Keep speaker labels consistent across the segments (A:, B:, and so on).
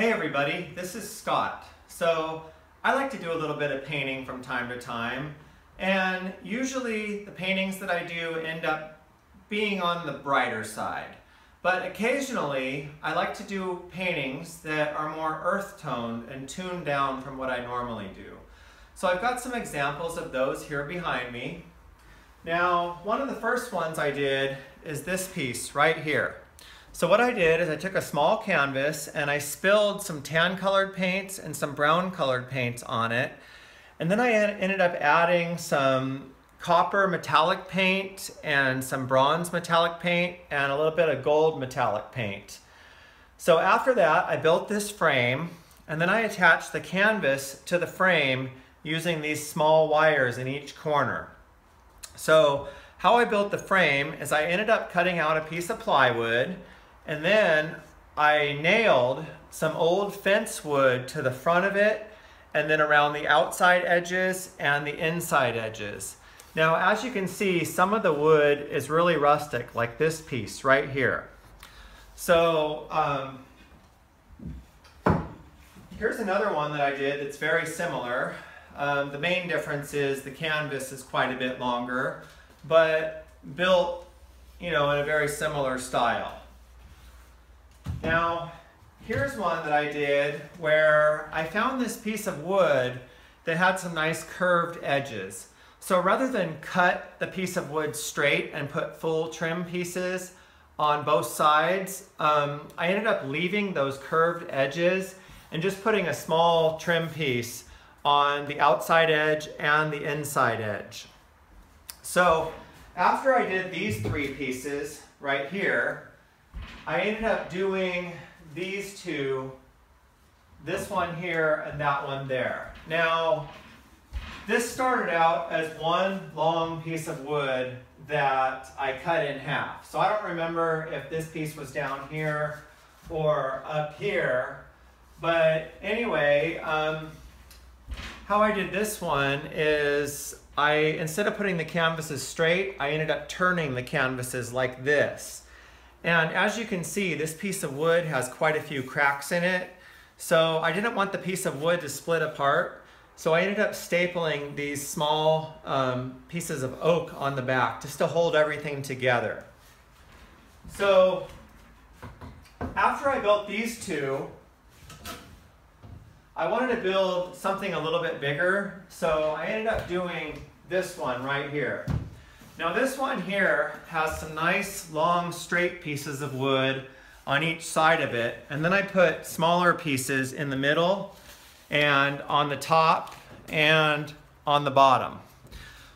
A: Hey everybody, this is Scott. So I like to do a little bit of painting from time to time and usually the paintings that I do end up being on the brighter side. But occasionally I like to do paintings that are more earth toned and tuned down from what I normally do. So I've got some examples of those here behind me. Now one of the first ones I did is this piece right here. So what I did is I took a small canvas and I spilled some tan colored paints and some brown colored paints on it. And then I ended up adding some copper metallic paint and some bronze metallic paint and a little bit of gold metallic paint. So after that, I built this frame and then I attached the canvas to the frame using these small wires in each corner. So how I built the frame is I ended up cutting out a piece of plywood and then I nailed some old fence wood to the front of it and then around the outside edges and the inside edges. Now, as you can see, some of the wood is really rustic, like this piece right here. So, um, here's another one that I did that's very similar. Um, the main difference is the canvas is quite a bit longer, but built, you know, in a very similar style. Now, here's one that I did where I found this piece of wood that had some nice curved edges. So rather than cut the piece of wood straight and put full trim pieces on both sides, um, I ended up leaving those curved edges and just putting a small trim piece on the outside edge and the inside edge. So after I did these three pieces right here, I ended up doing these two, this one here and that one there. Now, this started out as one long piece of wood that I cut in half. So I don't remember if this piece was down here or up here. But anyway, um, how I did this one is I, instead of putting the canvases straight, I ended up turning the canvases like this. And as you can see, this piece of wood has quite a few cracks in it. So I didn't want the piece of wood to split apart. So I ended up stapling these small um, pieces of oak on the back just to hold everything together. So after I built these two, I wanted to build something a little bit bigger. So I ended up doing this one right here. Now this one here has some nice long straight pieces of wood on each side of it and then I put smaller pieces in the middle and on the top and on the bottom.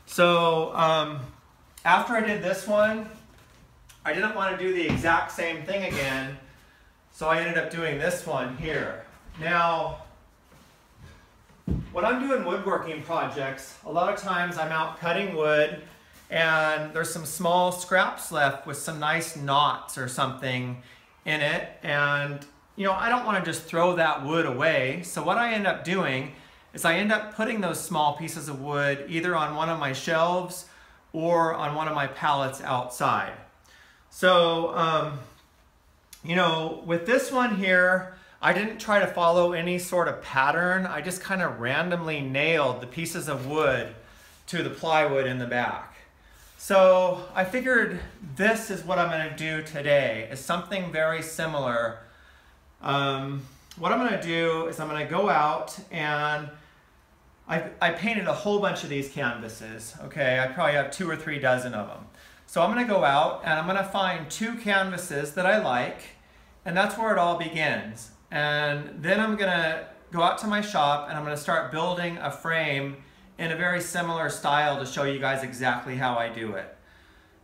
A: So um, after I did this one I didn't want to do the exact same thing again so I ended up doing this one here. Now when I'm doing woodworking projects a lot of times I'm out cutting wood and there's some small scraps left with some nice knots or something in it. And you know I don't want to just throw that wood away. So what I end up doing is I end up putting those small pieces of wood either on one of my shelves or on one of my pallets outside. So um, you know with this one here I didn't try to follow any sort of pattern. I just kind of randomly nailed the pieces of wood to the plywood in the back so I figured this is what I'm going to do today, is something very similar. Um, what I'm going to do is I'm going to go out and I, I painted a whole bunch of these canvases, okay? I probably have two or three dozen of them. So I'm going to go out and I'm going to find two canvases that I like and that's where it all begins. And then I'm going to go out to my shop and I'm going to start building a frame in a very similar style to show you guys exactly how I do it.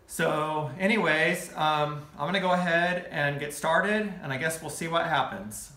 A: So anyways, um, I'm gonna go ahead and get started and I guess we'll see what happens.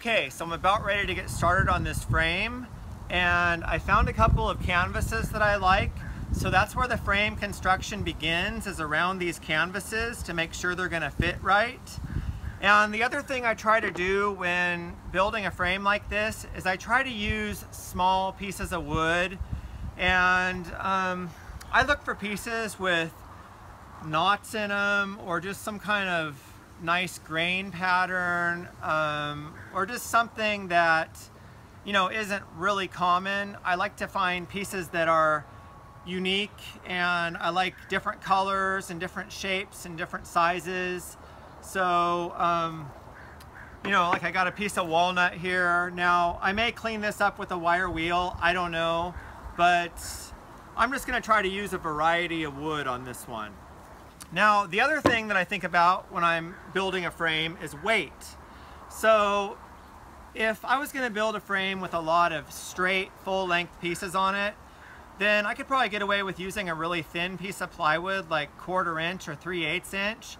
A: Okay, so I'm about ready to get started on this frame and I found a couple of canvases that I like. So that's where the frame construction begins is around these canvases to make sure they're gonna fit right. And the other thing I try to do when building a frame like this is I try to use small pieces of wood and um, I look for pieces with knots in them or just some kind of nice grain pattern um, or just something that you know isn't really common. I like to find pieces that are unique and I like different colors and different shapes and different sizes. So um, you know like I got a piece of walnut here. Now I may clean this up with a wire wheel, I don't know, but I'm just gonna try to use a variety of wood on this one. Now, the other thing that I think about when I'm building a frame is weight. So if I was gonna build a frame with a lot of straight, full-length pieces on it, then I could probably get away with using a really thin piece of plywood, like quarter inch or 3 8 inch.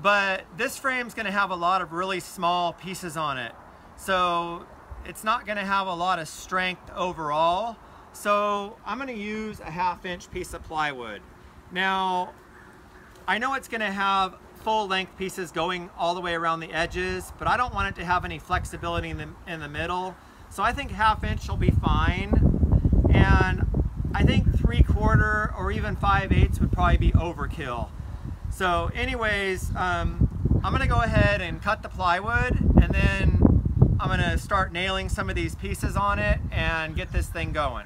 A: But this frame's gonna have a lot of really small pieces on it. So it's not gonna have a lot of strength overall. So I'm gonna use a half inch piece of plywood. Now, I know it's gonna have full length pieces going all the way around the edges, but I don't want it to have any flexibility in the, in the middle. So I think half inch will be fine. And I think three quarter or even five eighths would probably be overkill. So anyways, um, I'm gonna go ahead and cut the plywood and then I'm gonna start nailing some of these pieces on it and get this thing going.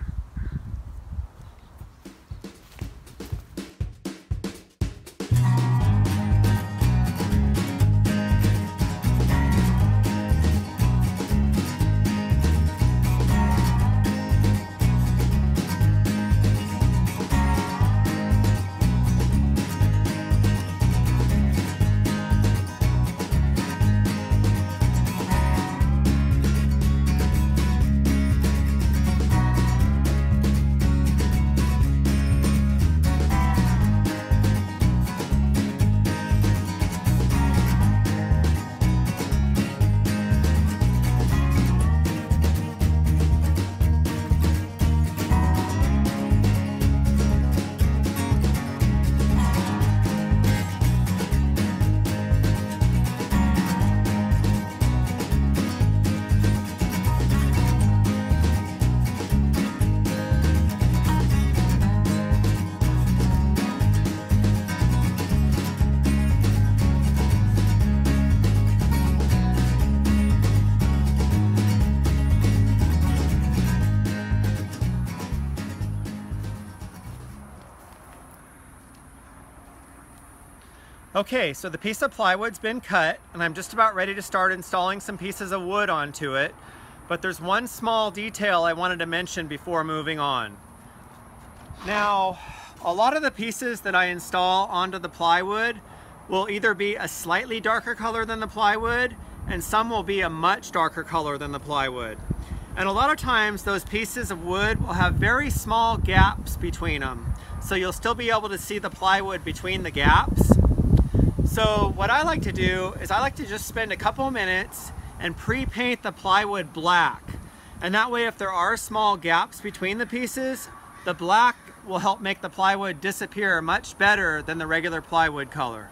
A: Okay, so the piece of plywood's been cut and I'm just about ready to start installing some pieces of wood onto it. But there's one small detail I wanted to mention before moving on. Now, a lot of the pieces that I install onto the plywood will either be a slightly darker color than the plywood and some will be a much darker color than the plywood. And a lot of times those pieces of wood will have very small gaps between them. So you'll still be able to see the plywood between the gaps. So what I like to do is I like to just spend a couple minutes and pre-paint the plywood black. And that way if there are small gaps between the pieces, the black will help make the plywood disappear much better than the regular plywood color.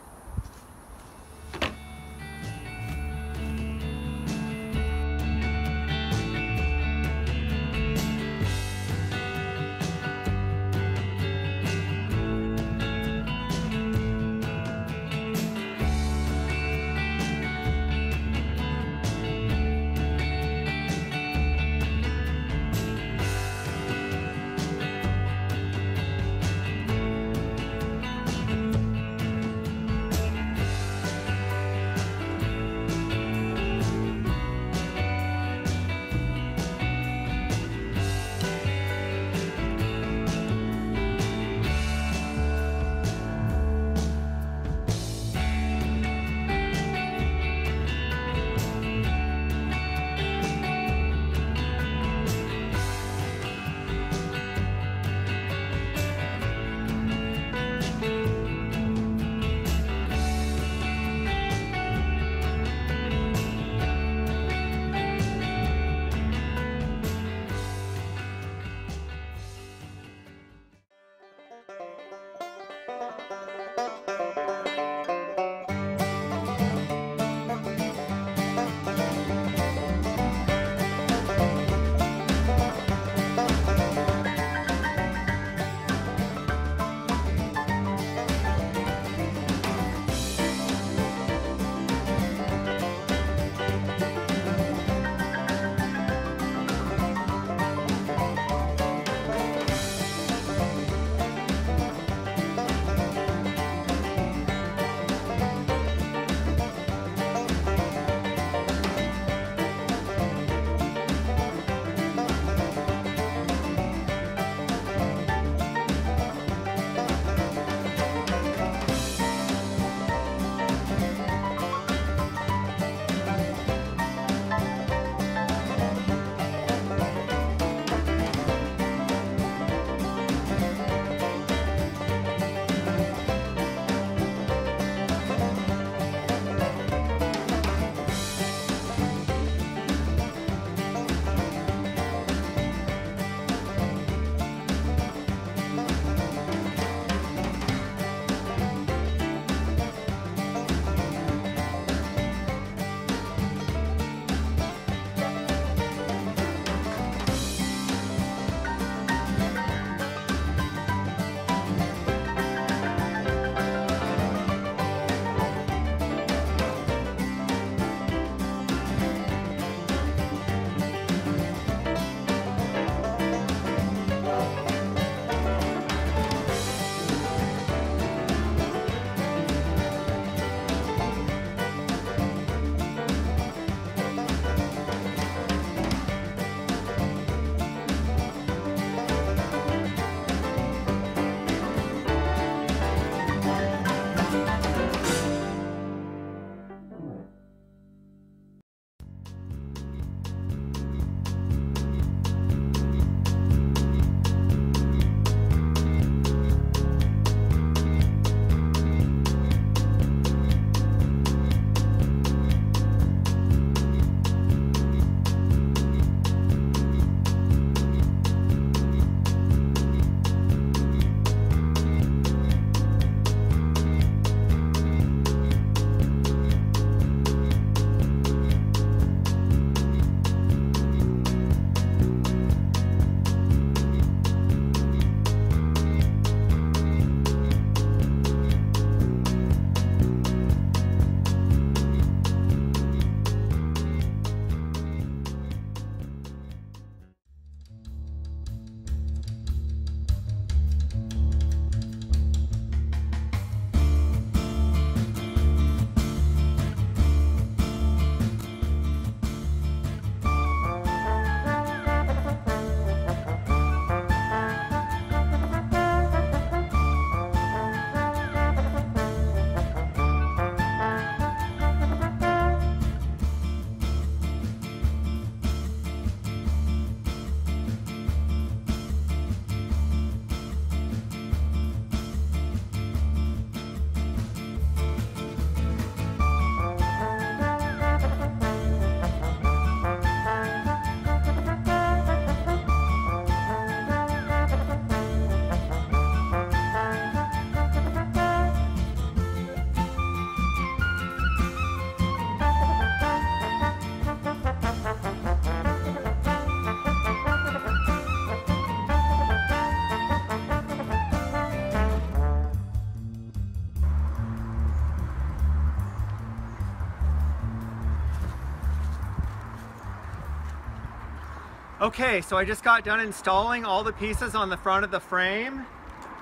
A: Okay, so I just got done installing all the pieces on the front of the frame.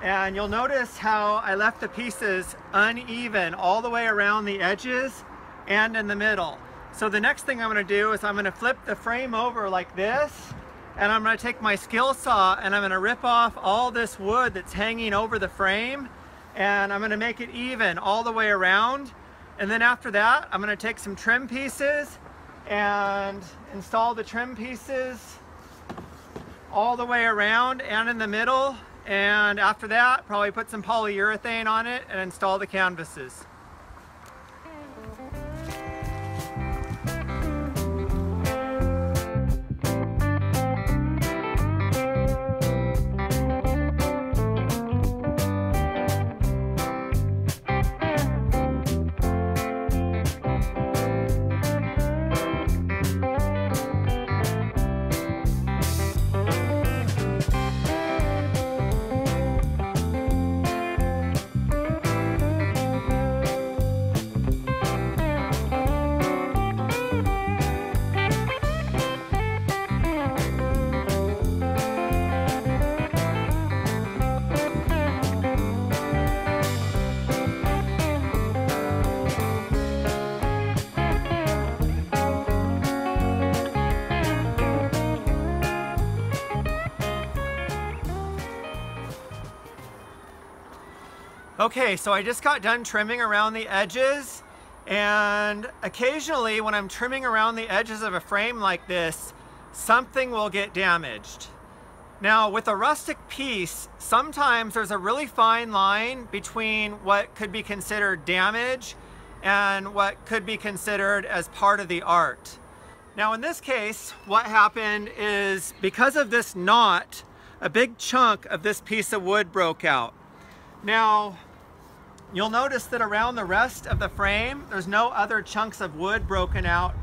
A: And you'll notice how I left the pieces uneven all the way around the edges and in the middle. So the next thing I'm gonna do is I'm gonna flip the frame over like this and I'm gonna take my skill saw and I'm gonna rip off all this wood that's hanging over the frame and I'm gonna make it even all the way around. And then after that, I'm gonna take some trim pieces and install the trim pieces all the way around and in the middle. And after that, probably put some polyurethane on it and install the canvases. Okay, so I just got done trimming around the edges and occasionally when I'm trimming around the edges of a frame like this, something will get damaged. Now with a rustic piece, sometimes there's a really fine line between what could be considered damage and what could be considered as part of the art. Now in this case, what happened is because of this knot, a big chunk of this piece of wood broke out. Now, You'll notice that around the rest of the frame, there's no other chunks of wood broken out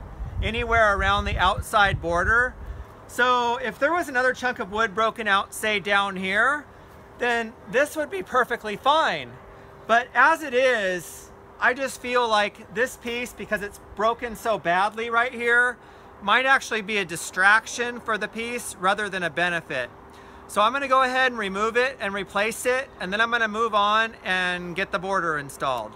A: anywhere around the outside border. So if there was another chunk of wood broken out, say down here, then this would be perfectly fine. But as it is, I just feel like this piece, because it's broken so badly right here, might actually be a distraction for the piece rather than a benefit. So I'm gonna go ahead and remove it and replace it, and then I'm gonna move on and get the border installed.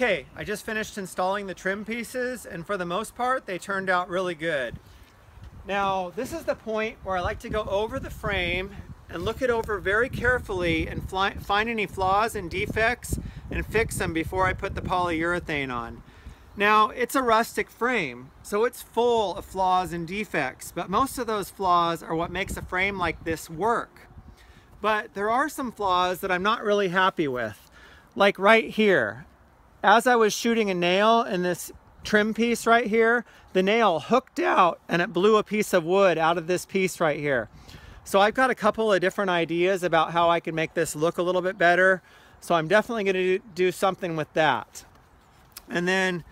A: Okay, I just finished installing the trim pieces and for the most part they turned out really good. Now this is the point where I like to go over the frame and look it over very carefully and find any flaws and defects and fix them before I put the polyurethane on. Now it's a rustic frame so it's full of flaws and defects but most of those flaws are what makes a frame like this work. But there are some flaws that I'm not really happy with like right here as I was shooting a nail in this trim piece right here, the nail hooked out and it blew a piece of wood out of this piece right here. So I've got a couple of different ideas about how I can make this look a little bit better. So I'm definitely gonna do something with that. And then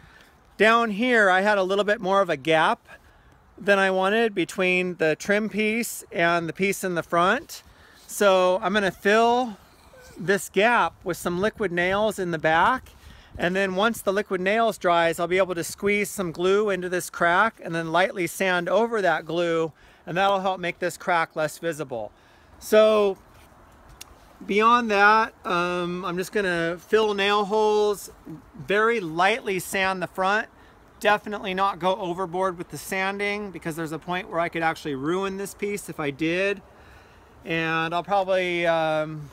A: down here, I had a little bit more of a gap than I wanted between the trim piece and the piece in the front. So I'm gonna fill this gap with some liquid nails in the back and then once the liquid nails dries, I'll be able to squeeze some glue into this crack and then lightly sand over that glue and that'll help make this crack less visible. So beyond that, um, I'm just gonna fill nail holes, very lightly sand the front. Definitely not go overboard with the sanding because there's a point where I could actually ruin this piece if I did. And I'll probably um,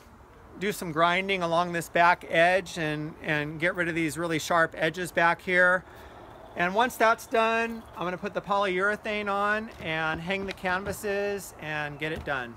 A: do some grinding along this back edge and, and get rid of these really sharp edges back here. And once that's done, I'm gonna put the polyurethane on and hang the canvases and get it done.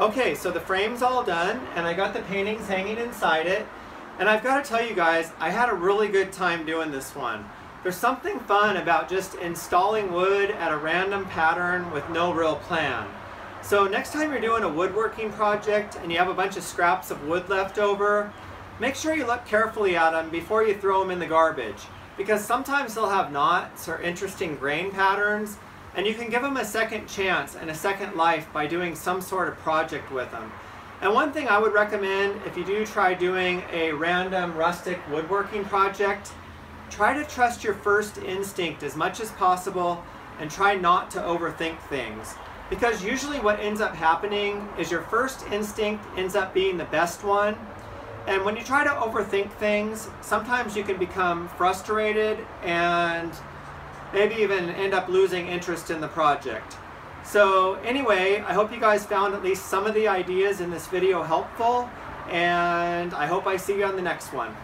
A: Okay, so the frame's all done and I got the paintings hanging inside it. And I've got to tell you guys, I had a really good time doing this one. There's something fun about just installing wood at a random pattern with no real plan. So next time you're doing a woodworking project and you have a bunch of scraps of wood left over, make sure you look carefully at them before you throw them in the garbage. Because sometimes they'll have knots or interesting grain patterns and you can give them a second chance and a second life by doing some sort of project with them. And one thing I would recommend if you do try doing a random rustic woodworking project, try to trust your first instinct as much as possible and try not to overthink things. Because usually what ends up happening is your first instinct ends up being the best one. And when you try to overthink things, sometimes you can become frustrated and maybe even end up losing interest in the project. So anyway, I hope you guys found at least some of the ideas in this video helpful and I hope I see you on the next one.